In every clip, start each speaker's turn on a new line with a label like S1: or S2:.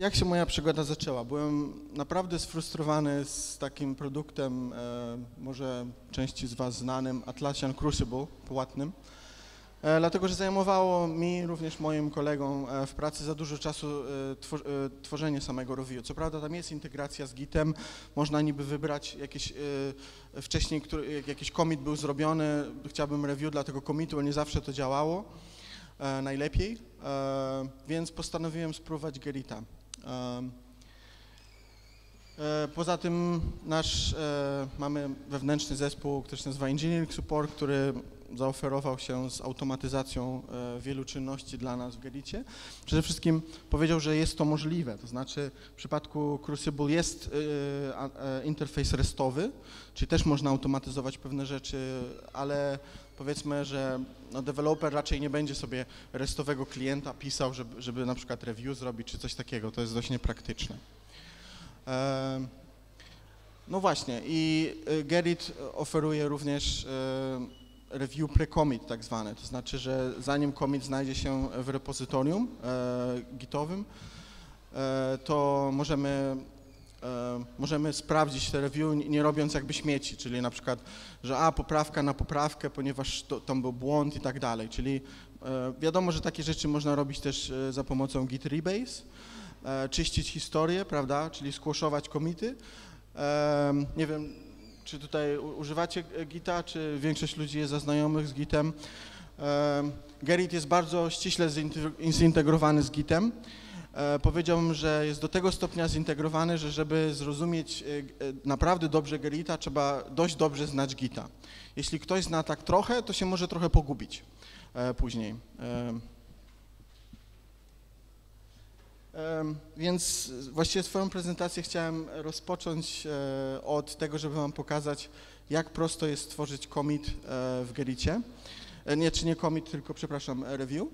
S1: Jak się moja przygoda zaczęła? Byłem naprawdę sfrustrowany z takim produktem, e, może części z Was znanym, Atlassian Crucible, płatnym, e, dlatego że zajmowało mi, również moim kolegom e, w pracy za dużo czasu e, twor- e, tworzenie samego review. Co prawda tam jest integracja z Gitem, można niby wybrać jakieś, e, wcześniej który, jak jakiś commit był zrobiony, chciałbym review dla tego commitu, nie zawsze to działało najlepiej, więc postanowiłem spróbować Gerita. E, Poza tym nasz, e, mamy wewnętrzny zespół, który się nazywa Engineering Support, który zaoferował się z automatyzacją e, wielu czynności dla nas w Gericie. Przede wszystkim powiedział, że jest to możliwe, to znaczy w przypadku Crucible jest interfejs restowy, czyli też można automatyzować pewne rzeczy, ale powiedzmy, że no, deweloper raczej nie będzie sobie restowego klienta pisał, żeby, żeby na przykład review zrobić czy coś takiego. To jest dość niepraktyczne. No właśnie i y, Gerrit oferuje również y, review pre-commit tak zwane, to znaczy, że zanim commit znajdzie się w repozytorium e, gitowym, e, to możemy, możemy sprawdzić te review nie- robiąc jakby śmieci, czyli na przykład, że a poprawka na poprawkę, ponieważ to, tam był błąd i tak dalej, czyli e, wiadomo, że takie rzeczy można robić też e, za pomocą git rebase, e, czyścić historię, prawda, czyli squashować komity. Nie wiem, czy tutaj używacie e, Gita, czy większość ludzi jest zaznajomych z Gitem. Em, Gerrit jest bardzo ściśle zinte- zintegrowany z Gitem. E, Powiedziałbym, że jest do tego stopnia zintegrowany, że żeby zrozumieć e, e, naprawdę dobrze Gerita, trzeba dość dobrze znać Gita. Jeśli ktoś zna tak trochę, to się może trochę pogubić później. Więc właściwie swoją prezentację chciałem rozpocząć od tego, żeby Wam pokazać, jak prosto jest stworzyć commit w Gericie. E, Nie, czy nie commit, tylko, przepraszam, review.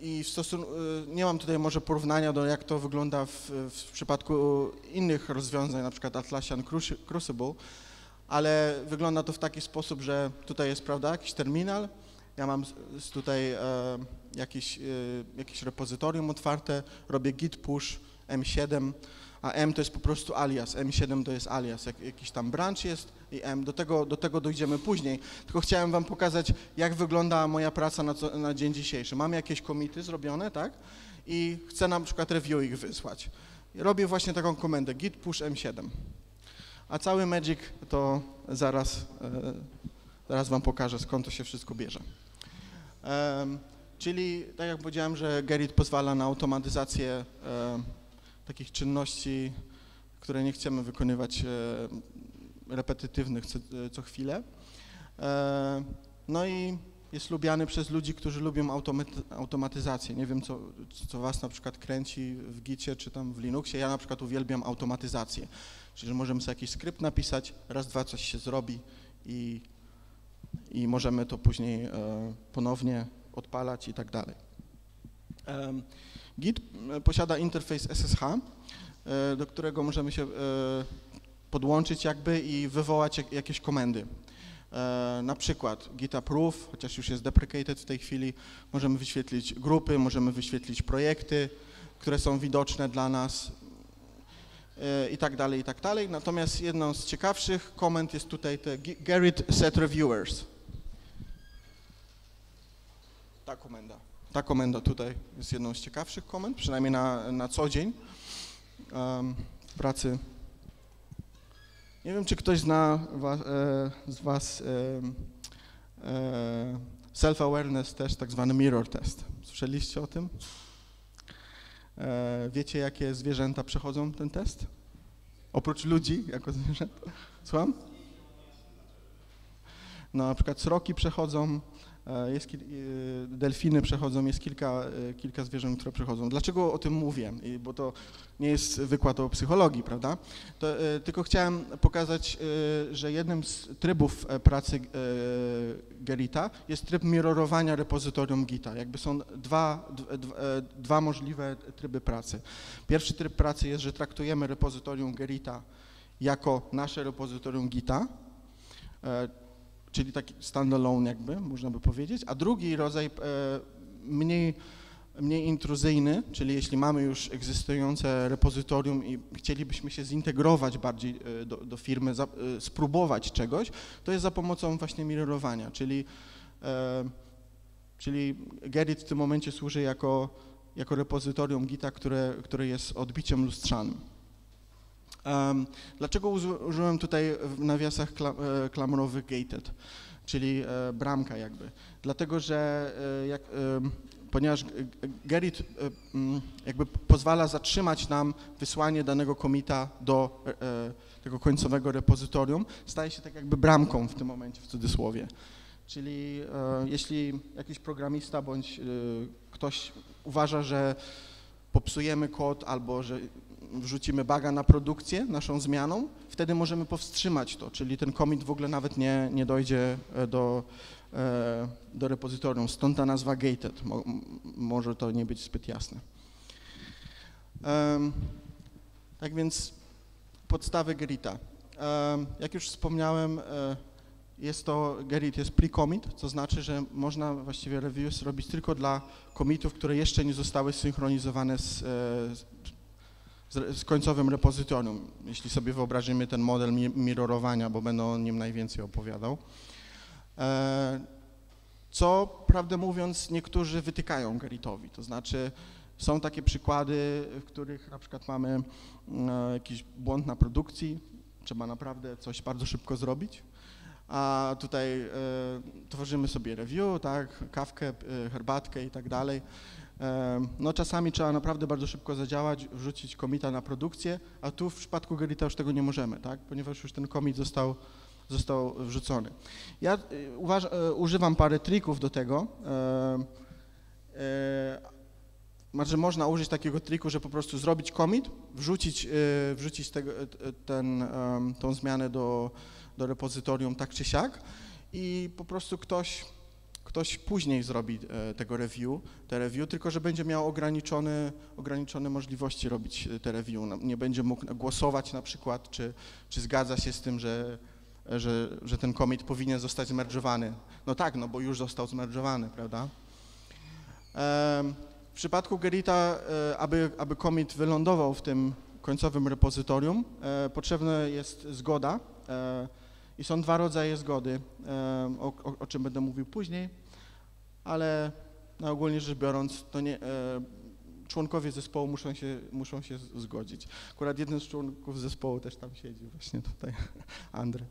S1: I w stosunku, e, nie mam tutaj może porównania do jak to wygląda w, w przypadku innych rozwiązań, na przykład Atlassian Cruci- Crucible, ale wygląda to w taki sposób, że tutaj jest, prawda, jakiś terminal, ja mam tutaj e, jakiś, e, jakieś repozytorium otwarte, robię git push M7, a M to jest po prostu alias, M7 to jest alias, jak, jakiś tam branch jest i M, do tego, do tego dojdziemy później, tylko chciałem wam pokazać, jak wygląda moja praca na, co, na dzień dzisiejszy. Mam jakieś komity zrobione, tak, i chcę na przykład review ich wysłać. Robię właśnie taką komendę, git push M7. A cały Magic to zaraz, e, zaraz wam pokażę, skąd to się wszystko bierze. Em, czyli, tak jak powiedziałem, że Gerrit pozwala na automatyzację em, takich czynności, które nie chcemy wykonywać e, repetytywnych co, co chwilę. E, no i jest lubiany przez ludzi, którzy lubią automaty- automatyzację. Nie wiem, co, co was na przykład kręci w Gicie czy tam w Linuxie. Ja na przykład uwielbiam automatyzację. Czyli, że możemy sobie jakiś skrypt napisać, raz, dwa coś się zrobi i, i możemy to później e, ponownie odpalać i tak dalej. Git e, posiada interfejs SSH, e, do którego możemy się e, podłączyć jakby i wywołać jak, jakieś komendy. Na przykład git approve, chociaż już jest deprecated w tej chwili, możemy wyświetlić grupy, możemy wyświetlić projekty, które są widoczne dla nas i tak dalej, i tak dalej. Natomiast jedną z ciekawszych komend jest tutaj te G- Gerrit set reviewers. Ta komenda. Ta komenda tutaj jest jedną z ciekawszych komend, przynajmniej na, na co dzień w pracy. Nie wiem, czy ktoś zna e, z Was e, self-awareness test, tak zwany mirror test. Słyszeliście o tym? E, wiecie, jakie zwierzęta przechodzą ten test? Oprócz ludzi, jako zwierzęta? Słucham? No, na przykład sroki przechodzą, jest kil, e, delfiny przechodzą, jest kilka, e, kilka zwierząt, które przechodzą. Dlaczego o tym mówię? Bo to nie jest wykład o psychologii, prawda? To, e, tylko chciałem pokazać, e, że jednym z trybów e, pracy e, Gerita jest tryb mirrorowania repozytorium Gita. Jakby są dwa, d- d- e, dwa możliwe tryby pracy. Pierwszy tryb pracy jest, że traktujemy repozytorium Gerita jako nasze repozytorium Gita, e, czyli taki standalone jakby, można by powiedzieć, a drugi rodzaj e, mniej mniej intruzyjny, czyli jeśli mamy już egzystujące repozytorium i chcielibyśmy się zintegrować bardziej e, do, do firmy, za, e, spróbować czegoś, to jest za pomocą właśnie mirrorowania, czyli, czyli Gerrit w tym momencie służy jako, jako repozytorium Gita, które, które jest odbiciem lustrzanym. Dlaczego użyłem tutaj w nawiasach e, klamrowych gated, czyli e, bramka jakby? Dlatego, że e, jak, ponieważ Gerrit mm, jakby pozwala zatrzymać nam wysłanie danego komita do tego końcowego repozytorium, staje się tak jakby bramką w tym momencie w cudzysłowie. Czyli jeśli jakiś programista bądź ktoś uważa, że popsujemy kod albo że wrzucimy baga na produkcję naszą zmianą, wtedy możemy powstrzymać to, czyli ten commit w ogóle nawet nie, nie dojdzie e, do, e, do repozytorium. Stąd ta nazwa gated. Mo, może to nie być zbyt jasne. Tak więc podstawy Gerita. Jak już wspomniałem, e, jest to, Gerit jest pre-commit, co znaczy, że można właściwie reviews robić tylko dla commitów, które jeszcze nie zostały synchronizowane z, z, końcowym repozytorium, jeśli sobie wyobrażymy ten model mirrorowania, bo będę o nim najwięcej opowiadał. E, co, prawdę mówiąc, niektórzy wytykają Geritowi, to znaczy są takie przykłady, w których na przykład mamy e, jakiś błąd na produkcji, trzeba naprawdę coś bardzo szybko zrobić, a tutaj e, tworzymy sobie review, tak, kawkę, herbatkę i tak dalej. No czasami trzeba naprawdę bardzo szybko zadziałać, wrzucić komita na produkcję, a tu w przypadku Gerita już tego nie możemy, tak? ponieważ już ten komit został, został wrzucony. Ja y, y, używam parę trików do tego. Znaczy można użyć takiego triku, że po prostu zrobić commit, wrzucić, y, wrzucić tego, ten, tą zmianę do, do repozytorium tak czy siak i po prostu ktoś ktoś później zrobi e, tego review, te review, tylko że będzie miał ograniczone, ograniczone możliwości robić te review. Nie będzie mógł głosować na przykład, czy, czy zgadza się z tym, że, że, że ten commit powinien zostać zmerdżowany. No tak, no bo już został zmerdżowany, prawda? W przypadku Gerita, e, aby, aby commit wylądował w tym końcowym repozytorium, e, potrzebna jest zgoda i są dwa rodzaje zgody, o, o, o czym będę mówił później, ale no, ogólnie rzecz biorąc, to nie, e, członkowie zespołu muszą się, muszą się zgodzić. Akurat jeden z członków zespołu też tam siedzi, właśnie tutaj, Andrzej.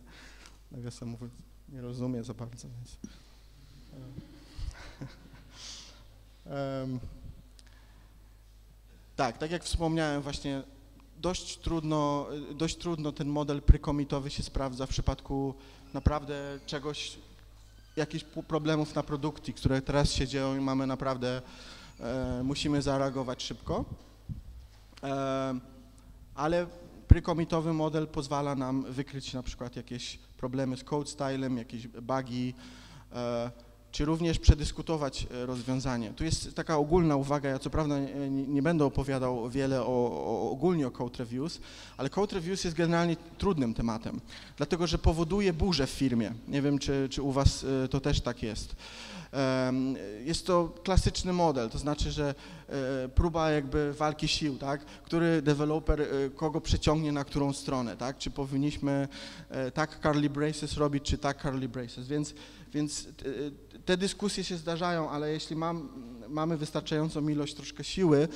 S1: Nawiasem mówiąc, nie rozumie za bardzo, więc... Tak, tak jak wspomniałem, właśnie dość trudno, dość trudno ten model prekomitowy się sprawdza w przypadku naprawdę czegoś, jakichś problemów na produkcji, które teraz się dzieją i mamy naprawdę, e, musimy zareagować szybko. E, ale prekomitowy model pozwala nam wykryć na przykład jakieś problemy z code stylem, jakieś bugi, e, czy również przedyskutować e, rozwiązanie. Tu jest taka ogólna uwaga, ja co prawda nie, nie będę opowiadał wiele o, o, ogólnie o code reviews, ale code reviews jest generalnie trudnym tematem, dlatego że powoduje burzę w firmie. Nie wiem, czy, czy u Was e, to też tak jest. Jest to klasyczny model, to znaczy, że e, próba jakby walki sił, tak? Który deweloper kogo przeciągnie na którą stronę, tak? Czy powinniśmy tak curly braces robić, czy tak curly braces, więc, więc te dyskusje się zdarzają, ale jeśli mam, mamy wystarczającą ilość troszkę siły,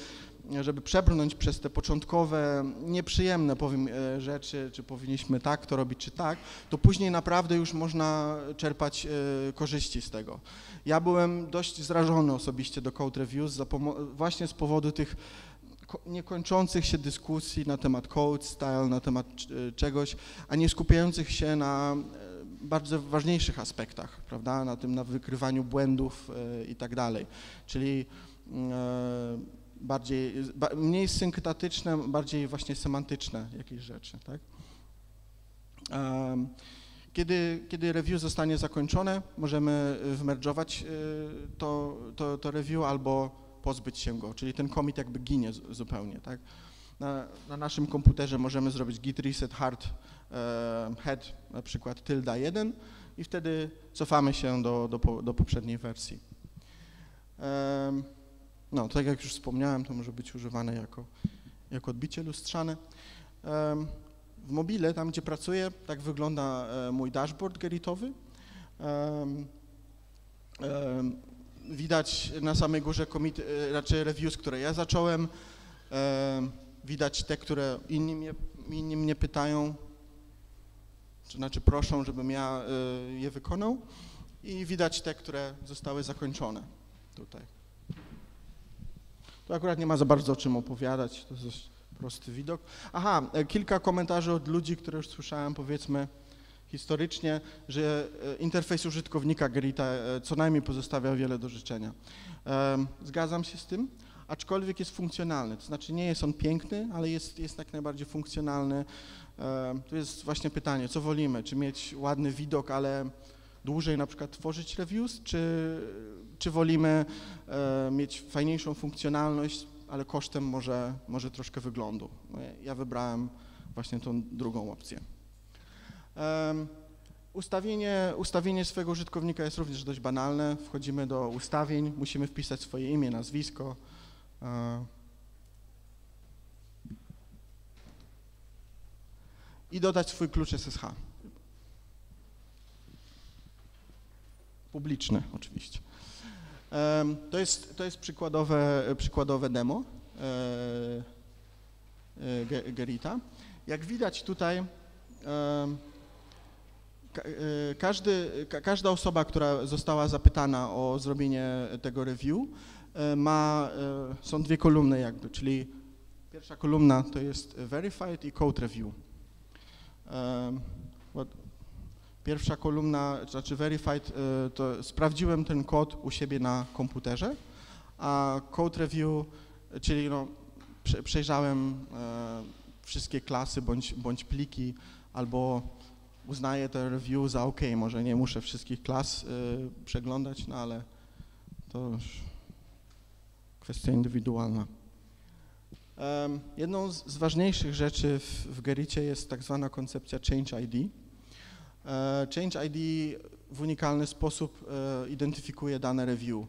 S1: żeby przebrnąć przez te początkowe, nieprzyjemne powiem e, rzeczy, czy powinniśmy tak to robić, czy tak, to później naprawdę już można czerpać e, korzyści z tego. Ja byłem dość zrażony osobiście do Code Reviews właśnie z powodu tych niekończących się dyskusji na temat code style, na temat e, czegoś, a nie skupiających się na bardzo ważniejszych aspektach, prawda, na tym, na wykrywaniu błędów e, i tak dalej, czyli e, bardziej, mniej synkretyczne, bardziej właśnie semantyczne jakieś rzeczy, tak. Kiedy, kiedy review zostanie zakończone, możemy wmerdżować e, to, to, to review albo pozbyć się go, czyli ten commit jakby ginie zupełnie, tak. Na, na naszym komputerze możemy zrobić git reset hard head na przykład tilda 1 i wtedy cofamy się do, do, do poprzedniej wersji. No, tak jak już wspomniałem, to może być używane jako, jako odbicie lustrzane. W mobile, tam gdzie pracuję, tak wygląda e, mój dashboard geritowy. Widać na samej górze commit, e, raczej reviews, które ja zacząłem. Em, Widać te, które inni mnie, inni mnie pytają, czy znaczy proszą, żebym ja e, je wykonał. I widać te, które zostały zakończone tutaj. Tu akurat nie ma za bardzo o czym opowiadać, to jest prosty widok. Aha, e, kilka komentarzy od ludzi, które już słyszałem, powiedzmy historycznie, że e, interfejs użytkownika Gerita e, co najmniej pozostawia wiele do życzenia. Zgadzam się z tym, aczkolwiek jest funkcjonalny, to znaczy nie jest on piękny, ale jest, jest jak najbardziej funkcjonalny. Tu jest właśnie pytanie, co wolimy, czy mieć ładny widok, ale dłużej na przykład tworzyć reviews, czy, czy wolimy e, mieć fajniejszą funkcjonalność, ale kosztem może, może troszkę wyglądu. No ja- wybrałem właśnie tą drugą opcję. Ustawienie, ustawienie swojego użytkownika jest również dość banalne. Wchodzimy do ustawień, musimy wpisać swoje imię, nazwisko. I dodać swój klucz SSH. Publiczny oczywiście. To jest, to jest przykładowe, przykładowe demo e, e, Ge- Gerita. Jak widać tutaj, e, każdy, ka- każda osoba, która została zapytana o zrobienie tego review, ma, są dwie kolumny jakby, czyli pierwsza kolumna to jest verified i code review. Pierwsza kolumna, znaczy verified, e, to sprawdziłem ten kod u siebie na komputerze, a code review, czyli no, prze- przejrzałem e, wszystkie klasy bądź, bądź pliki, albo uznaję te review za ok, może nie muszę wszystkich klas e, przeglądać, no ale to już kwestia indywidualna. Jedną z ważniejszych rzeczy w, w Gericie jest tak zwana koncepcja Change ID. E, Change ID w unikalny sposób e, identyfikuje dane review.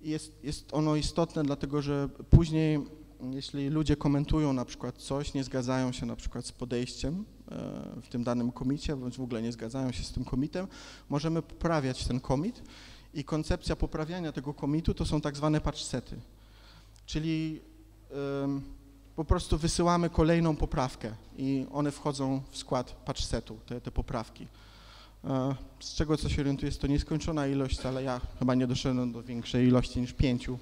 S1: Jest, jest ono istotne, dlatego że później, jeśli ludzie komentują na przykład coś, nie zgadzają się na przykład z podejściem e, w tym danym komicie, bądź w ogóle nie zgadzają się z tym komitem, możemy poprawiać ten komit i koncepcja poprawiania tego komitu to są tak zwane patch sety, czyli po prostu wysyłamy kolejną poprawkę i one wchodzą w skład patch setu, te, te poprawki. E, Z czego co się orientuję, jest to nieskończona ilość, ale ja chyba nie doszedłem do większej ilości niż pięciu.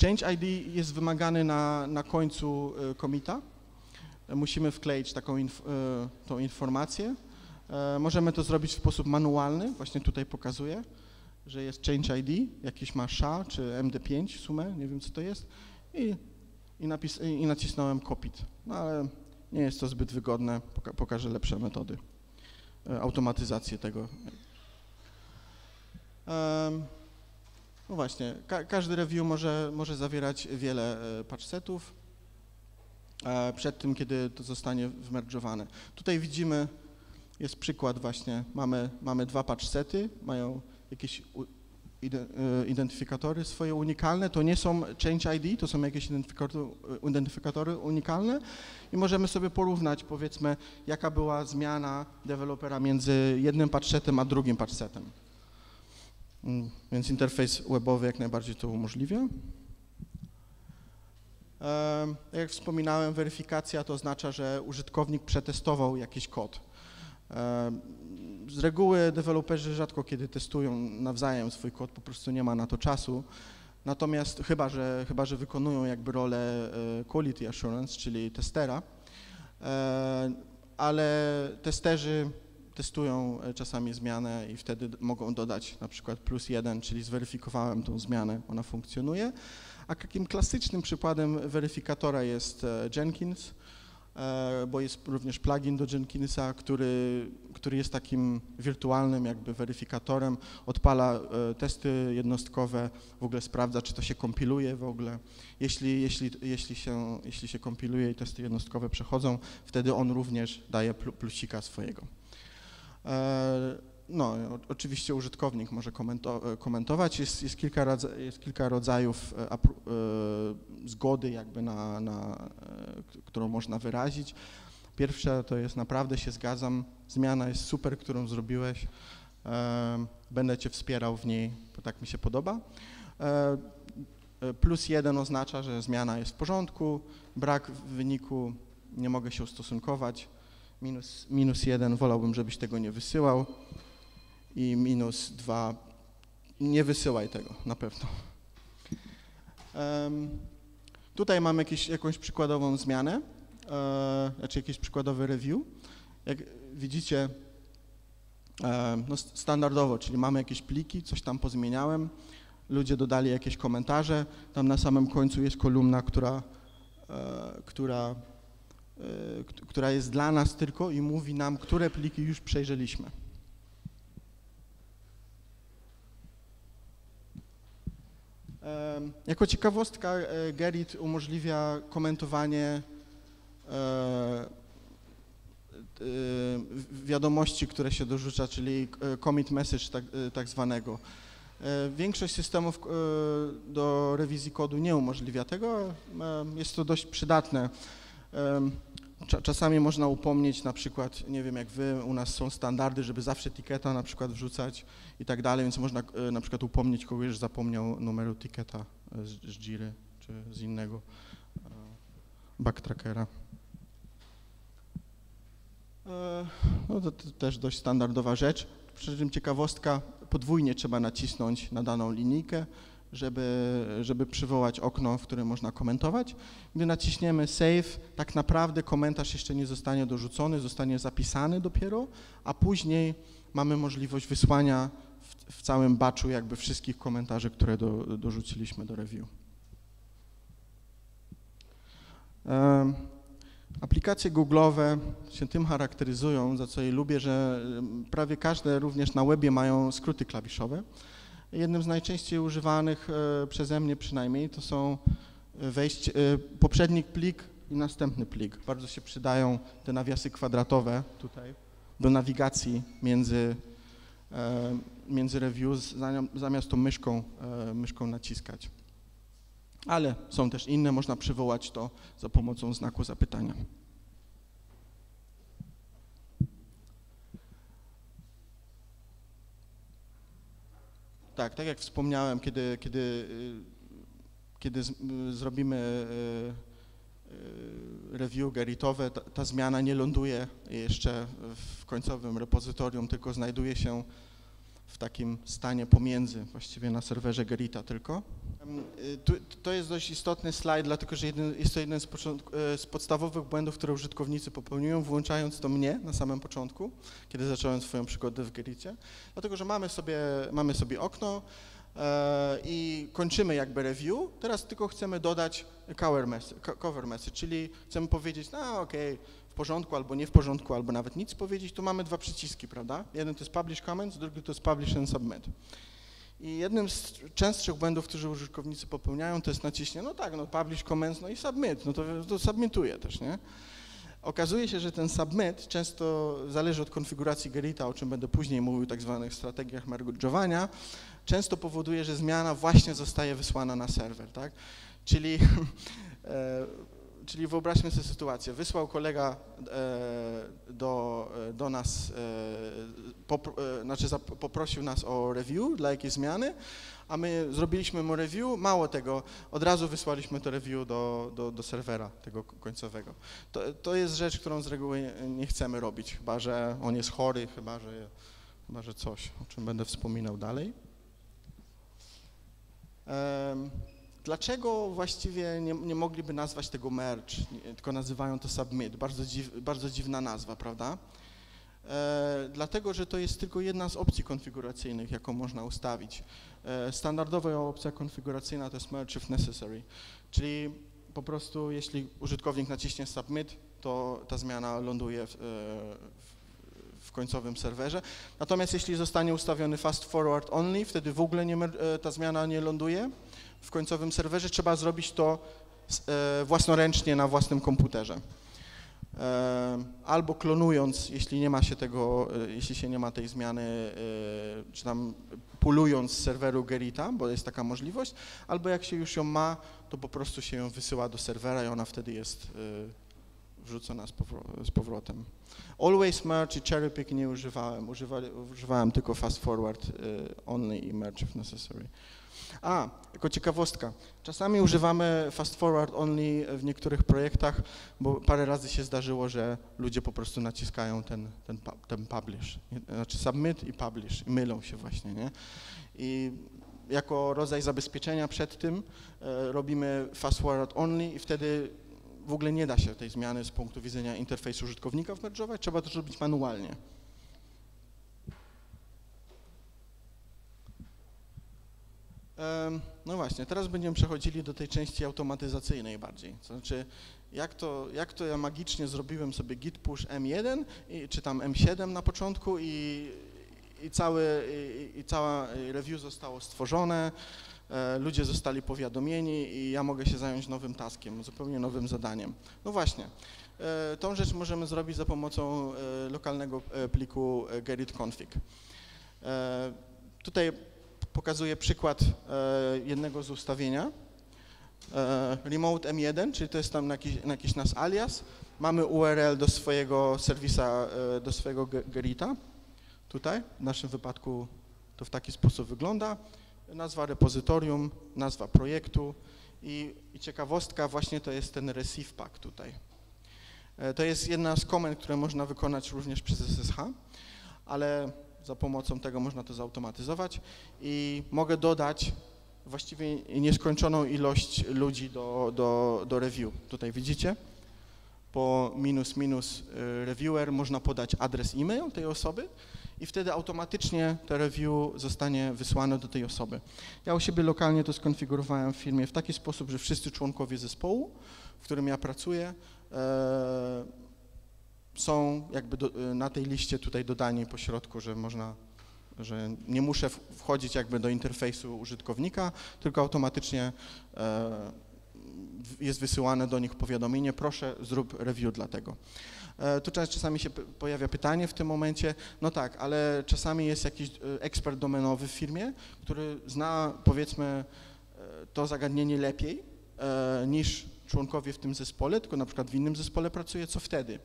S1: Change ID jest wymagany na, na końcu e, commita. E, Musimy wkleić taką inf, e, tą informację. Możemy to zrobić w sposób manualny, właśnie tutaj pokazuję, że jest Change ID, jakiś ma SHA czy MD5 sumę, nie wiem co to jest i, i, napis, i nacisnąłem Copit. No ale nie jest to zbyt wygodne, poka pokażę lepsze metody, e, automatyzację tego. No właśnie, ka każdy review może, może zawierać wiele e, patch setów e, przed tym, kiedy to zostanie wmerdżowane. Tutaj widzimy, jest przykład właśnie, mamy, mamy dwa patch sety, mają jakieś e, identyfikatory swoje unikalne, to nie są Change ID, to są jakieś identyfikatory, identyfikatory unikalne i możemy sobie porównać, powiedzmy, jaka była zmiana dewelopera między jednym patchsetem a drugim patchsetem. Mm, Więc interfejs webowy jak najbardziej to umożliwia. Jak wspominałem, weryfikacja to oznacza, że użytkownik przetestował jakiś kod. Z reguły deweloperzy rzadko kiedy testują nawzajem swój kod, po prostu nie ma na to czasu. Natomiast chyba, że, chyba, że wykonują jakby rolę e, quality assurance, czyli testera, E, ale testerzy testują e, czasami zmianę i wtedy mogą dodać na przykład plus jeden, czyli zweryfikowałem tą zmianę, ona funkcjonuje. A takim klasycznym przykładem weryfikatora jest Jenkins, bo jest również plugin do Jenkinsa, który, który jest takim wirtualnym jakby weryfikatorem, odpala e, testy jednostkowe, w ogóle sprawdza, czy to się kompiluje w ogóle. Jeśli, jeśli, jeśli, się, jeśli się kompiluje i testy jednostkowe przechodzą, wtedy on również daje plu- plusika swojego. E, no, oczywiście użytkownik może e, komentować. Jest, jest, kilka, jest kilka rodzajów zgody, jakby na, na, którą można wyrazić. Pierwsza to jest naprawdę się zgadzam, zmiana jest super, którą zrobiłeś. Będę Cię wspierał w niej, bo tak mi się podoba. E, e, Plus jeden oznacza, że zmiana jest w porządku, brak w wyniku, nie mogę się ustosunkować. Minus, minus jeden, wolałbym, żebyś tego nie wysyłał. I minus dwa, nie wysyłaj tego, na pewno. Em, tutaj mam jakieś, jakąś przykładową zmianę, znaczy jakiś przykładowy review. Jak widzicie, e, no st- standardowo, czyli mamy jakieś pliki, coś tam pozmieniałem, ludzie dodali jakieś komentarze, tam na samym końcu jest kolumna, która, e, która, e, kt- która jest dla nas tylko i mówi nam, które pliki już przejrzeliśmy. Jako ciekawostka e, Gerrit umożliwia komentowanie e, e, wiadomości, które się dorzuca, czyli e, commit message tak, e, tak zwanego. E, Większość systemów e, do rewizji kodu nie umożliwia tego. e, Jest to dość przydatne. Czasami można upomnieć, na przykład, nie wiem jak wy, u nas są standardy, żeby zawsze tiketa na przykład wrzucać i tak dalej, więc można e, na przykład upomnieć kogoś, że zapomniał numeru tiketa e, z, z Jiry czy z innego e, backtrackera. E, No to, to też dość standardowa rzecz. Przy czym ciekawostka, podwójnie trzeba nacisnąć na daną linijkę, żeby, żeby przywołać okno, w którym można komentować. Gdy naciśniemy save, tak naprawdę komentarz jeszcze nie zostanie dorzucony, zostanie zapisany dopiero, a później mamy możliwość wysłania w, w całym batchu jakby wszystkich komentarzy, które do, dorzuciliśmy do review. Em, Aplikacje Google'owe się tym charakteryzują, za co je lubię, że em, prawie każde również na webie mają skróty klawiszowe. Jednym z najczęściej używanych e, przeze mnie przynajmniej to są e, wejść, e, poprzedni plik i następny plik. Bardzo się przydają te nawiasy kwadratowe tutaj do nawigacji między, e, między reviews, zamiast- tą myszką, myszką naciskać. Ale są też inne, można przywołać to za pomocą znaku zapytania. Tak, tak jak wspomniałem, kiedy, kiedy, y, kiedy z, y, zrobimy y, review geritowe, ta, ta zmiana nie ląduje jeszcze w końcowym repozytorium, tylko znajduje się w takim stanie pomiędzy, właściwie na serwerze Gerita tylko. Y, To jest dość istotny slajd, dlatego że jest to jeden e, z podstawowych błędów, które użytkownicy popełniują, włączając to mnie na samym początku, kiedy zacząłem swoją przygodę w Gericie. Dlatego, że mamy sobie, mamy sobie okno e, i kończymy jakby review, teraz tylko chcemy dodać cover message, cover message czyli chcemy powiedzieć, no okej, w porządku albo nie w porządku, albo nawet nic powiedzieć, tu mamy dwa przyciski, prawda? Jeden to jest publish comments, drugi to jest publish and submit. I jednym z częstszych błędów, które użytkownicy popełniają, to jest naciśnięcie, no tak, no publish comments, no i submit, no to, to submituję też, nie? Okazuje się, że ten submit często zależy od konfiguracji Gerita, o czym będę później mówił, tak zwanych strategiach merge'owania, często powoduje, że zmiana właśnie zostaje wysłana na serwer, tak? Czyli, e, czyli wyobraźmy sobie sytuację, wysłał kolega e, do, e, do nas, e, popro, znaczy poprosił nas o review dla jakiejś zmiany, a my zrobiliśmy mu review, mało tego, od razu wysłaliśmy to review do, do, do serwera tego końcowego. To, to jest rzecz, którą z reguły nie- chcemy robić, chyba że on jest chory, chyba że, chyba że coś, o czym będę wspominał dalej. Em, Dlaczego właściwie nie, nie mogliby nazwać tego nie- tylko nazywają to submit? Bardzo, dziw, bardzo dziwna nazwa, prawda? E, dlatego, że to jest tylko jedna z opcji konfiguracyjnych, jaką można ustawić. E, standardowa opcja konfiguracyjna to jest merge if necessary, czyli po prostu jeśli użytkownik naciśnie submit, to ta zmiana ląduje w, e, w, w końcowym serwerze. Natomiast jeśli zostanie ustawiony fast forward only, wtedy w ogóle nie, e, ta zmiana nie ląduje w końcowym serwerze, trzeba zrobić to e, własnoręcznie na własnym komputerze. e, albo klonując, jeśli nie ma się tego, e, jeśli się nie ma tej zmiany, czy tam pulując z serweru Gerita, bo jest taka możliwość, albo jak się już ją ma, to po prostu się ją wysyła do serwera i ona wtedy jest wrzucona z, powro- z powrotem. Always merge i cherry pick nie używałem, Używa, używałem tylko fast forward only i merge if necessary. A, jako ciekawostka, czasami używamy fast forward only w niektórych projektach, bo parę razy się zdarzyło, że ludzie po prostu naciskają ten, ten, ten publish, znaczy submit i publish i mylą się właśnie, nie? I jako rodzaj zabezpieczenia przed tym e, robimy fast forward only i wtedy w ogóle nie da się tej zmiany z punktu widzenia interfejsu użytkownika wmerdżować, trzeba to zrobić manualnie. No właśnie, teraz będziemy przechodzili do tej części automatyzacyjnej bardziej. To znaczy, jak to, jak to ja magicznie zrobiłem sobie git push M1, i, czy tam M7 na początku i, i, cały, i, i cała review zostało stworzone, e, ludzie zostali powiadomieni i ja mogę się zająć nowym taskiem, zupełnie nowym zadaniem. No właśnie, e, tą rzecz możemy zrobić za pomocą e, lokalnego pliku gerit config. Tutaj pokazuję przykład e, jednego z ustawienia. E, remote M1, czyli to jest tam jakiś, jakiś nasz alias. Mamy URL do swojego serwisa, e, do swojego gerita. Tutaj, w naszym wypadku to w taki sposób wygląda. Nazwa repozytorium, nazwa projektu i, i ciekawostka właśnie to jest ten receive pack tutaj. To jest jedna z komend, które można wykonać również przez SSH, ale za pomocą tego można to zautomatyzować i mogę dodać właściwie nieskończoną ilość ludzi do, do, do review. Tutaj widzicie, po minus minus y, reviewer można podać adres e-mail tej osoby i wtedy automatycznie te review zostanie wysłane do tej osoby. Ja u siebie lokalnie to skonfigurowałem w firmie w taki sposób, że wszyscy członkowie zespołu, w którym ja pracuję, e, są jakby do, y, na tej liście tutaj dodani po środku, że można, że nie muszę wchodzić jakby do interfejsu użytkownika, tylko automatycznie e, jest wysyłane do nich powiadomienie, proszę zrób review dla tego. E, tu czasami się pojawia pytanie w tym momencie, no tak, ale czasami jest jakiś e, ekspert domenowy w firmie, który zna powiedzmy to zagadnienie lepiej niż członkowie w tym zespole, tylko na przykład w innym zespole pracuje, co wtedy?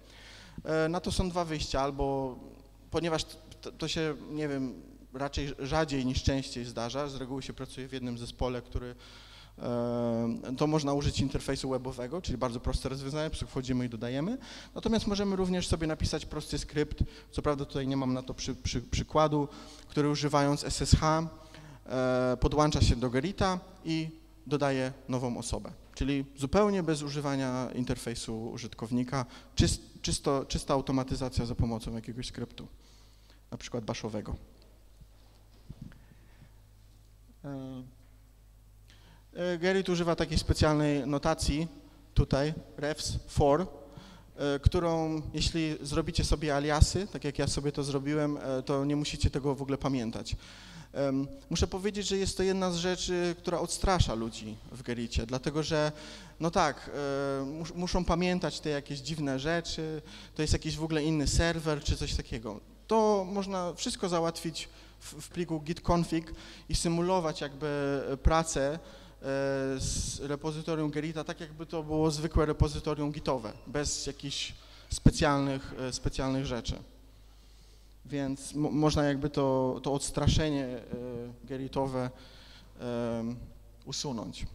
S1: E, na to są dwa wyjścia, albo ponieważ to, to, się, nie wiem, raczej rzadziej niż częściej zdarza, z reguły się pracuje w jednym zespole, który e, to można użyć interfejsu webowego, czyli bardzo proste rozwiązanie, wchodzimy i dodajemy. Natomiast możemy również sobie napisać prosty skrypt, co prawda tutaj nie mam na to przy, przy, przykładu, który używając SSH e, podłącza się do Gerita i dodaje nową osobę. Czyli zupełnie bez używania interfejsu użytkownika, czyst, czysto, czysta automatyzacja za pomocą jakiegoś skryptu, na przykład baszowego. E, e, Gerrit używa takiej specjalnej notacji tutaj, refs for, którą jeśli zrobicie sobie aliasy, tak jak ja sobie to zrobiłem, to nie musicie tego w ogóle pamiętać. Muszę powiedzieć, że jest to jedna z rzeczy, która odstrasza ludzi w Gericie, dlatego że no tak, e, muszą pamiętać te jakieś dziwne rzeczy, to jest jakiś w ogóle inny serwer czy coś takiego. To można wszystko załatwić w, w pliku git config i symulować jakby pracę e, z repozytorium Gerita, tak jakby to było zwykłe repozytorium gitowe, bez jakichś specjalnych, e, specjalnych rzeczy więc można jakby to, to odstraszenie e, geritowe usunąć.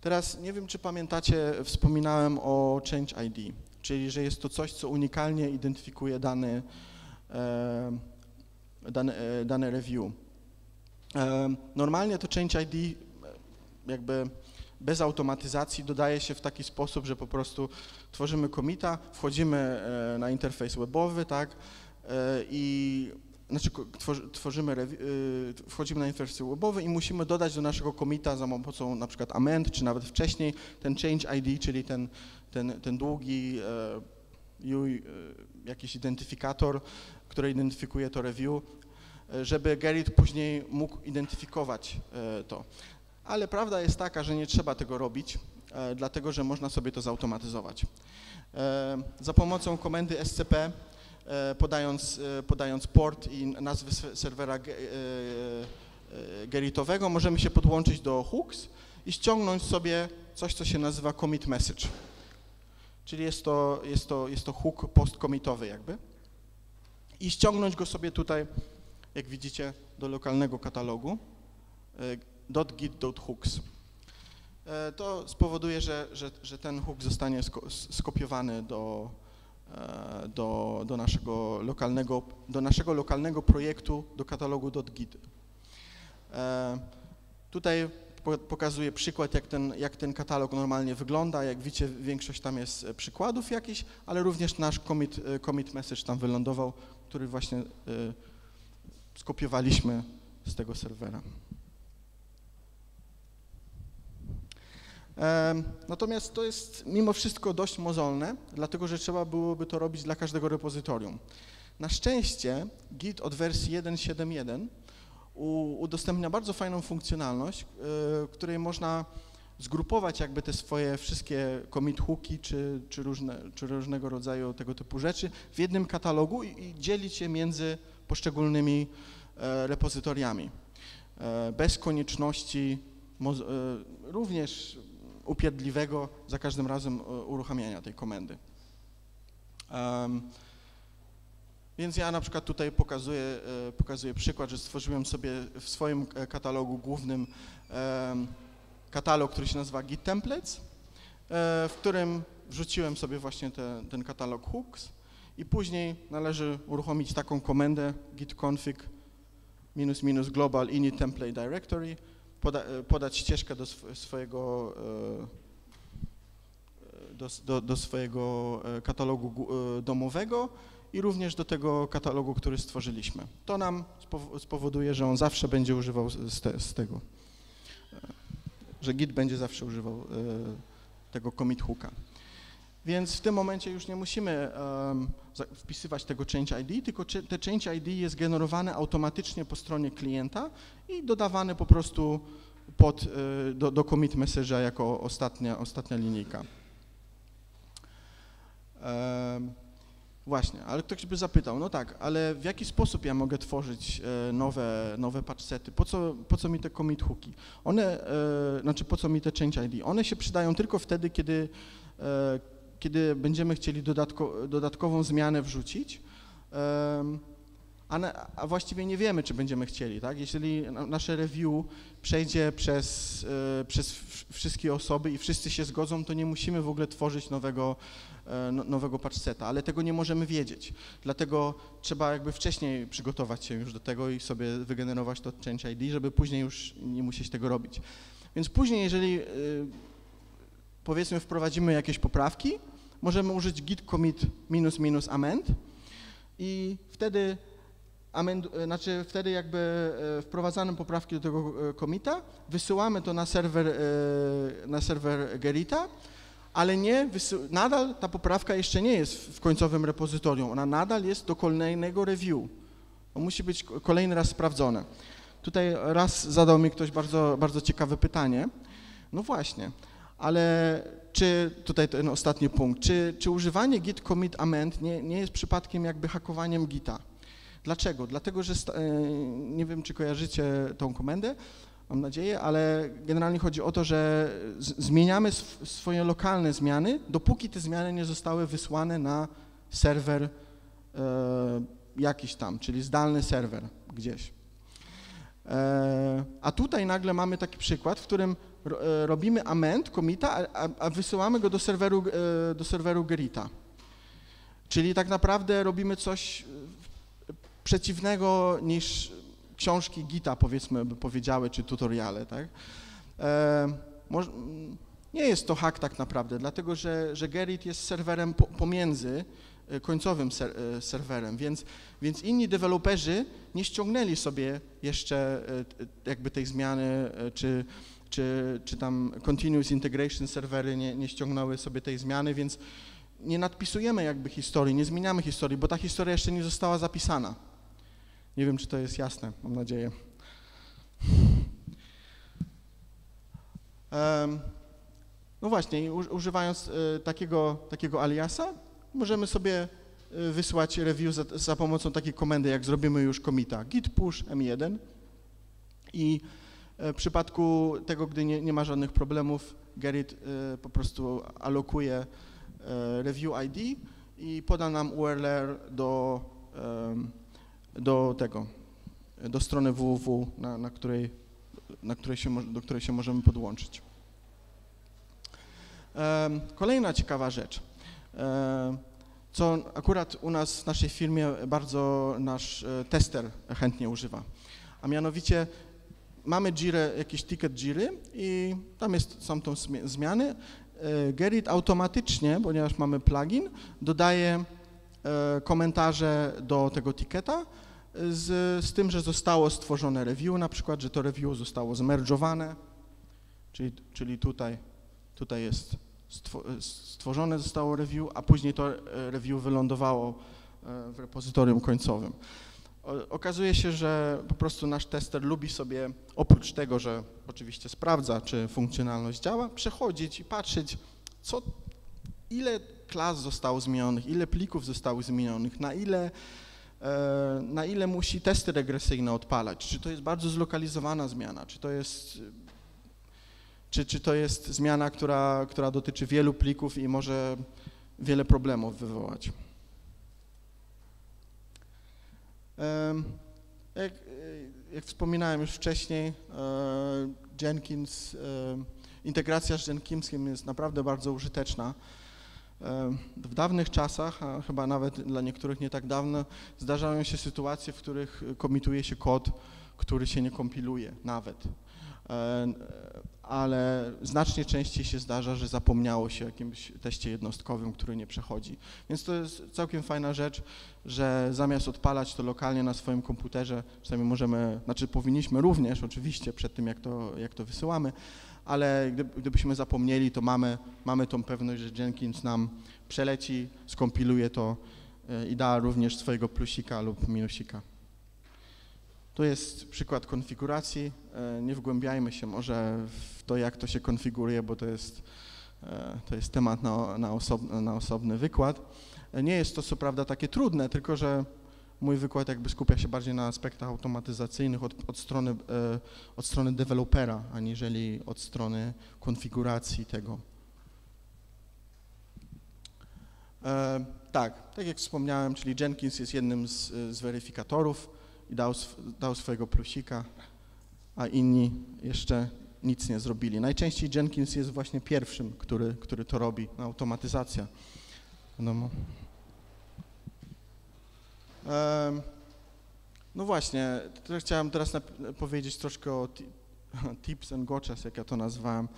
S1: Teraz nie wiem, czy pamiętacie, wspominałem o Change ID, czyli że jest to coś, co unikalnie identyfikuje dany, dane, dane review. Normalnie to Change ID jakby bez automatyzacji dodaje się w taki sposób, że po prostu tworzymy komita, wchodzimy e, na interfejs webowy, tak, E, i znaczy tworzymy, e, wchodzimy na interfejs webowy i musimy dodać do naszego komita za pomocą na przykład amend, czy nawet wcześniej ten change ID, czyli ten, ten, ten długi jakiś identyfikator, który identyfikuje to review, żeby Gerrit później mógł identyfikować to. Ale prawda jest taka, że nie trzeba tego robić. e, dlatego że można sobie to zautomatyzować. E, Za pomocą komendy SCP, e, podając, podając port i nazwę serwera ge- geritowego, możemy się podłączyć do hooks i ściągnąć sobie coś, co się nazywa commit message. Czyli jest to, jest to, jest to hook post-commitowy jakby. I ściągnąć go sobie tutaj, jak widzicie, do lokalnego katalogu .git.hooks. E, To spowoduje, że, że, że ten hook zostanie skopiowany do, e, do, do, naszego lokalnego, do naszego lokalnego projektu, do katalogu .git. E, Tutaj po- pokazuję przykład, jak ten, jak ten katalog normalnie wygląda. Jak widzicie, większość tam jest przykładów jakichś, ale również nasz commit, commit message tam wylądował, który właśnie skopiowaliśmy z tego serwera. Natomiast to jest mimo wszystko dość mozolne, dlatego że trzeba byłoby to robić dla każdego repozytorium. Na szczęście Git od wersji 1.7.1 u- udostępnia bardzo fajną funkcjonalność, w której można zgrupować jakby te swoje wszystkie commit hooki czy, czy, różne, czy różnego rodzaju tego typu rzeczy w jednym katalogu i, i dzielić je między poszczególnymi e, repozytoriami. E, Bez konieczności e, również upierdliwego za każdym razem e, uruchamiania tej komendy. Em, Więc ja na przykład tutaj pokazuję, e, pokazuję przykład, że stworzyłem sobie w swoim e, katalogu głównym em, katalog, który się nazywa Git Templates, w którym wrzuciłem sobie właśnie te, ten katalog hooks i później należy uruchomić taką komendę git config minus minus global init template directory, poda, e, podać ścieżkę do sw- swojego e, do, do, do swojego e, katalogu gu- domowego i również do tego katalogu, który stworzyliśmy. To nam spow- spowoduje, że on zawsze będzie używał z, te, z tego, że Git będzie zawsze używał tego commit hooka. Więc w tym momencie już nie musimy za- wpisywać tego change ID, tylko te change ID jest generowane automatycznie po stronie klienta i dodawane po prostu pod, e, do, do commit message'a jako ostatnia, ostatnia linijka. Em, Właśnie, ale ktoś by zapytał, no tak, ale w jaki sposób ja mogę tworzyć e, nowe, nowe patchsety? Po co, po co mi te commit hooki? One, e, znaczy po co mi te change ID? One się przydają tylko wtedy, kiedy, e, kiedy będziemy chcieli dodatko, dodatkową zmianę wrzucić, a, na, a właściwie nie wiemy, czy będziemy chcieli, tak? Jeżeli na- nasze review przejdzie przez, e, przez wszystkie osoby i wszyscy się zgodzą, to nie musimy w ogóle tworzyć nowego, e, no- nowego patchseta, ale tego nie możemy wiedzieć. Dlatego trzeba jakby wcześniej przygotować się już do tego i sobie wygenerować to change ID, żeby później już nie musieć tego robić. Więc później, jeżeli e, powiedzmy wprowadzimy jakieś poprawki, możemy użyć git commit minus minus amend i wtedy amend, e, znaczy wtedy jakby e, wprowadzamy poprawki do tego e, commita, wysyłamy to na serwer, e, na serwer Gerita, ale nie, nadal ta poprawka jeszcze nie jest w końcowym repozytorium, ona nadal jest do kolejnego review. To musi być ko- kolejny raz sprawdzone. Tutaj raz zadał mi ktoś bardzo, bardzo ciekawe pytanie. No właśnie, ale czy, tutaj ten ostatni punkt, czy, czy używanie git commit amend nie, nie jest przypadkiem jakby hakowaniem gita? Dlaczego? Dlatego, że e, nie wiem, czy kojarzycie tą komendę, mam nadzieję, ale generalnie chodzi o to, że zmieniamy sw- swoje lokalne zmiany, dopóki te zmiany nie zostały wysłane na serwer e, jakiś tam, czyli zdalny serwer gdzieś. E, a tutaj nagle mamy taki przykład, w którym robimy amend, commita, a, a- wysyłamy go do serweru, e, do serweru Gerita. Czyli tak naprawdę robimy coś e, przeciwnego niż książki Gita, powiedzmy, by powiedziały, czy tutoriale, tak? E, nie jest to hack tak naprawdę, dlatego że, że Gerit jest serwerem po, pomiędzy e, końcowym ser, e, serwerem, więc, więc inni deweloperzy nie ściągnęli sobie jeszcze e, jakby tej zmiany, e, czy, czy, czy tam continuous integration serwery nie, nie ściągnęły sobie tej zmiany, więc nie nadpisujemy jakby historii, nie zmieniamy historii, bo ta historia jeszcze nie została zapisana. Nie wiem, czy to jest jasne, mam nadzieję. No właśnie, używając e, takiego, takiego aliasa, możemy sobie e, wysłać review za, za pomocą takiej komendy, jak zrobimy już commita git push m1 i w przypadku tego, gdy nie, nie ma żadnych problemów, Gerrit e, po prostu alokuje e, review ID i poda nam URL do, do tego, do strony www, na, na której, na której się, do której się możemy podłączyć. Kolejna ciekawa rzecz, co akurat u nas w naszej firmie bardzo nasz e, tester chętnie używa, a mianowicie mamy Jirę, jakiś ticket Jiry i tam jest, są smie- zmiany. E, Gerrit automatycznie, ponieważ mamy plugin, dodaje e, komentarze do tego ticketa z, z tym, że zostało stworzone review, na przykład, że to review zostało zmerdżowane, czyli, czyli tutaj, tutaj jest stwo- stworzone zostało review, a później to e, review wylądowało e, w repozytorium końcowym. Okazuje się, że po prostu nasz tester lubi sobie, oprócz tego, że oczywiście sprawdza, czy funkcjonalność działa, przechodzić i patrzeć, co, ile klas zostało zmienionych, ile plików zostało zmienionych, na ile, e, na ile musi testy regresyjne odpalać, czy to jest bardzo zlokalizowana zmiana, czy to jest, czy, czy to jest zmiana, która, która dotyczy wielu plików i może wiele problemów wywołać. Jak, e, jak wspominałem już wcześniej, e, Jenkins, e, integracja z Jenkinsem jest naprawdę bardzo użyteczna. W dawnych czasach, a chyba nawet dla niektórych nie tak dawno, zdarzają się sytuacje, w których komituje się kod, który się nie kompiluje nawet. Ale znacznie częściej się zdarza, że zapomniało się o jakimś teście jednostkowym, który nie przechodzi. Więc to jest całkiem fajna rzecz, że zamiast odpalać to lokalnie na swoim komputerze, czasami możemy, znaczy powinniśmy również oczywiście przed tym, jak to, jak to wysyłamy, ale gdy, gdybyśmy zapomnieli, to mamy, mamy tą pewność, że Jenkins nam przeleci, skompiluje to e, i da również swojego plusika lub minusika. Tu jest przykład konfiguracji. E, Nie wgłębiajmy się może w to, jak to się konfiguruje, bo to jest, e, to jest temat na, na, osobny, na osobny wykład. E, Nie jest to co prawda takie trudne, tylko że mój wykład jakby skupia się bardziej na aspektach automatyzacyjnych od, od, strony, od strony dewelopera, aniżeli od strony konfiguracji tego. Tak, tak jak wspomniałem, czyli Jenkins jest jednym z, z weryfikatorów i dał, dał swojego plusika, a inni jeszcze nic nie zrobili. Najczęściej Jenkins jest właśnie pierwszym, który, który to robi, automatyzacja. Wiadomo. Em, No właśnie, chciałem teraz powiedzieć troszkę o ti- tips and gotchas, jak ja to nazwałem,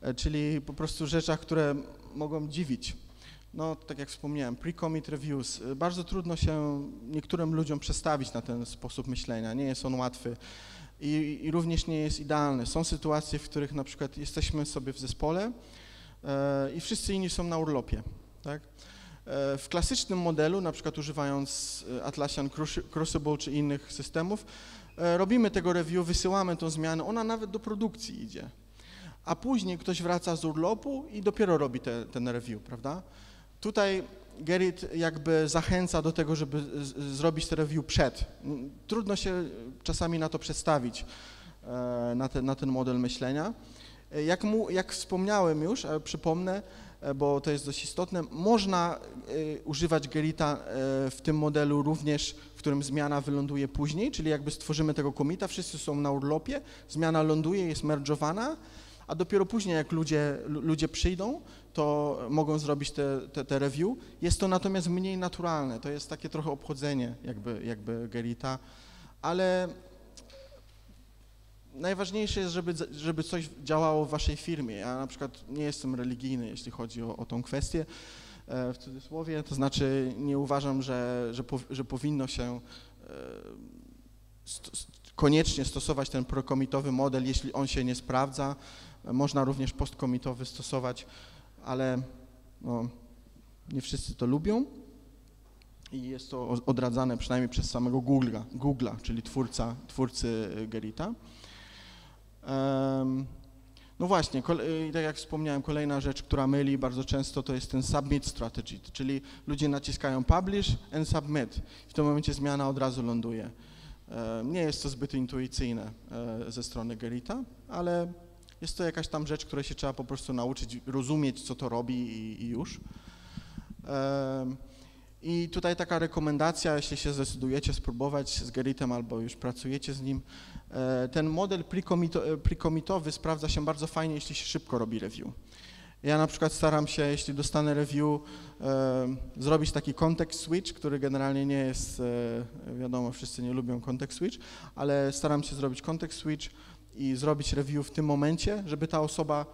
S1: E, czyli po prostu rzeczach, które mogą dziwić. No, tak jak wspomniałem, pre-commit reviews. E, Bardzo trudno się niektórym ludziom przestawić na ten sposób myślenia. Nie jest on łatwy i, i również nie jest idealny. Są sytuacje, w których na przykład jesteśmy sobie w zespole e, i wszyscy inni są na urlopie, tak? E, W klasycznym modelu, na przykład używając e, Atlassian Cruci- Crucible czy innych systemów, e, robimy tego review, wysyłamy tą zmianę, ona nawet do produkcji idzie. A później ktoś wraca z urlopu i dopiero robi te, ten review, prawda? Tutaj Gerrit jakby zachęca do tego, żeby zrobić te review przed. Mm, Trudno się czasami na to przestawić, e, na, te, na ten model myślenia. E, Jak, mu, jak wspomniałem już, ale przypomnę, e, bo to jest dość istotne, można e, używać Gerita e, w tym modelu również, w którym zmiana wyląduje później, czyli jakby stworzymy tego komita, wszyscy są na urlopie, zmiana ląduje, jest merdżowana, a dopiero później jak ludzie, lu- ludzie przyjdą, to mogą zrobić te, te, te review. Jest to natomiast mniej naturalne, to jest takie trochę obchodzenie jakby, jakby Gerita, ale najważniejsze jest, żeby, żeby coś działało w waszej firmie. Ja na przykład nie jestem religijny, jeśli chodzi o, o tą kwestię, e, w cudzysłowie, to znaczy nie uważam, że, że, pow, że powinno się e, koniecznie stosować ten prokomitowy model, jeśli on się nie sprawdza. Można również postkomitowy stosować, ale no, nie wszyscy to lubią i jest to odradzane przynajmniej przez samego Google'a, Google'a czyli twórca, twórcy Gerita. Em, No właśnie, tak jak wspomniałem, kolejna rzecz, która myli bardzo często, to jest ten submit strategy, czyli ludzie naciskają publish and submit. W tym momencie zmiana od razu ląduje. Nie jest to zbyt intuicyjne e, ze strony Gerita, ale jest to jakaś tam rzecz, której się trzeba po prostu nauczyć, rozumieć, co to robi i, i już. I tutaj taka rekomendacja, jeśli się zdecydujecie spróbować z Geritem albo już pracujecie z nim, e, ten model pre-commitowy sprawdza się bardzo fajnie, jeśli się szybko robi review. Ja na przykład staram się, jeśli dostanę review, zrobić taki context switch, który generalnie nie jest, e, wiadomo, wszyscy nie lubią context switch, ale staram się zrobić context switch i zrobić review w tym momencie, żeby ta osoba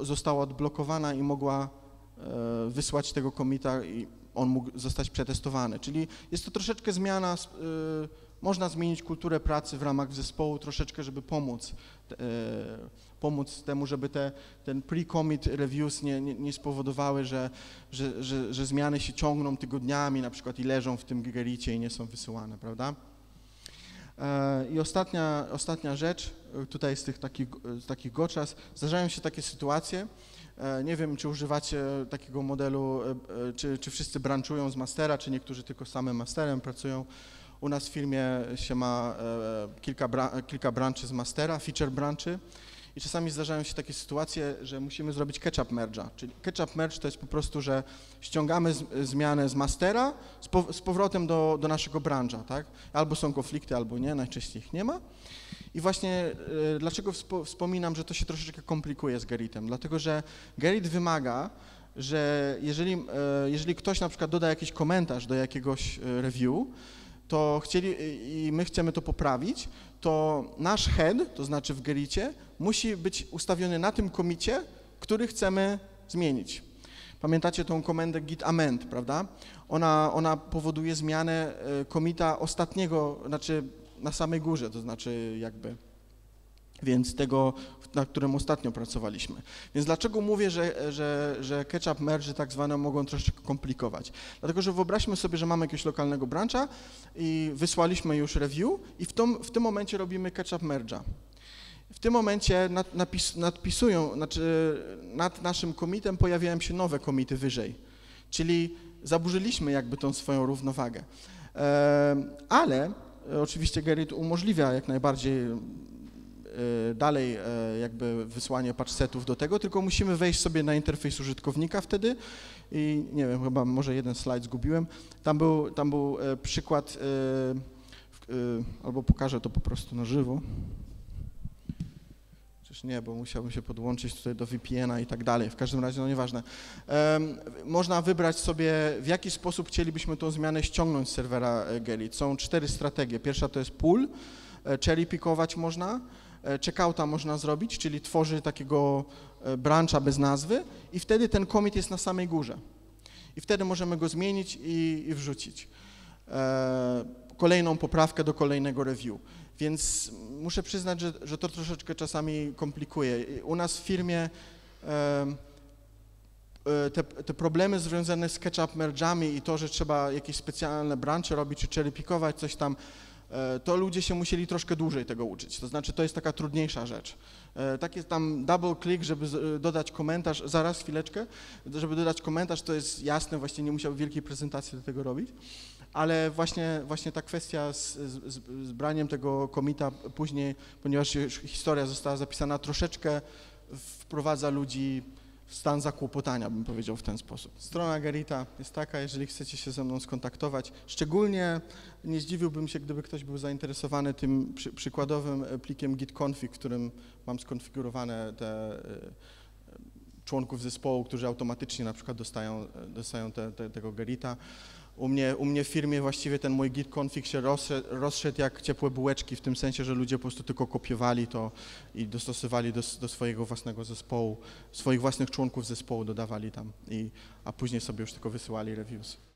S1: została odblokowana i mogła e, wysłać tego komita i on mógł zostać przetestowany. Czyli jest to troszeczkę zmiana, y, można zmienić kulturę pracy w ramach zespołu troszeczkę, żeby pomóc, e, pomóc temu, żeby te, ten pre-commit reviews nie, nie, nie spowodowały, że, że, że, że zmiany się ciągną tygodniami na przykład i leżą w tym gigericie i nie są wysyłane, prawda? E, I ostatnia, ostatnia rzecz, e, tutaj z tych takich, z takich goczas, zdarzają się takie sytuacje, e, nie wiem, czy używacie takiego modelu, e, e, czy, czy wszyscy branchują z mastera, czy niektórzy tylko samym masterem pracują. U nas w firmie się ma e, kilka, kilka branchy z mastera, feature branchy i czasami zdarzają się takie sytuacje, że musimy zrobić ketchup merge'a, czyli ketchup merge to jest po prostu, że ściągamy z, zmianę z mastera z, pow, z powrotem do, do naszego branża, tak? Albo są konflikty, albo nie, najczęściej ich nie ma. I właśnie e, dlaczego wspo, wspominam, że to się troszeczkę komplikuje z Geritem? Dlatego, że Gerit wymaga, że jeżeli, e, jeżeli ktoś na przykład doda jakiś komentarz do jakiegoś e, review, to chcieli i my chcemy to poprawić, to nasz head, to znaczy w Gericie, musi być ustawiony na tym komicie, który chcemy zmienić. Pamiętacie tą komendę git amend, prawda? Ona, ona powoduje zmianę e, komita ostatniego, znaczy na samej górze, to znaczy jakby, więc tego, na którym ostatnio pracowaliśmy. Więc dlaczego mówię, że, że, że ketchup merge tak zwane mogą troszeczkę komplikować? Dlatego, że wyobraźmy sobie, że mamy jakiegoś lokalnego brancha i wysłaliśmy już review i w, tom, w tym momencie robimy ketchup merge'a. W tym momencie nad, napis, nadpisują, znaczy nad naszym komitem pojawiają się nowe komity wyżej, czyli zaburzyliśmy jakby tą swoją równowagę. E, ale e, oczywiście Gerrit umożliwia jak najbardziej e, dalej jakby wysłanie patch setów do tego, tylko musimy wejść sobie na interfejs użytkownika wtedy i nie wiem, chyba może jeden slajd zgubiłem. Tam był, tam był przykład, albo pokażę to po prostu na żywo. Czyż nie, bo musiałbym się podłączyć tutaj do VPN-a i tak dalej. W każdym razie, no nieważne. Em, można wybrać sobie, w jaki sposób chcielibyśmy tą zmianę ściągnąć z serwera e, Gelit. Są cztery strategie. Pierwsza to jest pull, e, cherry pickować można, e, checkouta można zrobić, czyli tworzy takiego brancha bez nazwy i wtedy ten commit jest na samej górze. I wtedy możemy go zmienić i, i wrzucić. E, kolejną poprawkę do kolejnego review. Więc muszę przyznać, że, że to troszeczkę czasami komplikuje. U nas w firmie e, te, te problemy związane z ketchup merge'ami i to, że trzeba jakieś specjalne branche robić czy cherry pickować, coś tam, e, to ludzie się musieli troszkę dłużej tego uczyć. To znaczy, to jest taka trudniejsza rzecz. E, Taki tam double click, żeby dodać komentarz, zaraz chwileczkę, żeby dodać komentarz, to jest jasne, właśnie nie musiał wielkiej prezentacji do tego robić, ale właśnie, właśnie ta kwestia z, z, z braniem tego komita później, ponieważ historia została zapisana, troszeczkę wprowadza ludzi w stan zakłopotania, bym powiedział w ten sposób. Strona Gerita jest taka, jeżeli chcecie się ze mną skontaktować. Szczególnie nie zdziwiłbym się, gdyby ktoś był zainteresowany tym przy, przykładowym plikiem git-config, w którym mam skonfigurowane te e, członków zespołu, którzy automatycznie na przykład dostają, dostają te, te, tego Gerita. U mnie, u mnie w firmie właściwie ten mój git config się rozszedł, rozszedł jak ciepłe bułeczki, w tym sensie, że ludzie po prostu tylko kopiowali to i dostosowali do, do swojego własnego zespołu, swoich własnych członków zespołu dodawali tam, i, a później sobie już tylko wysyłali reviews.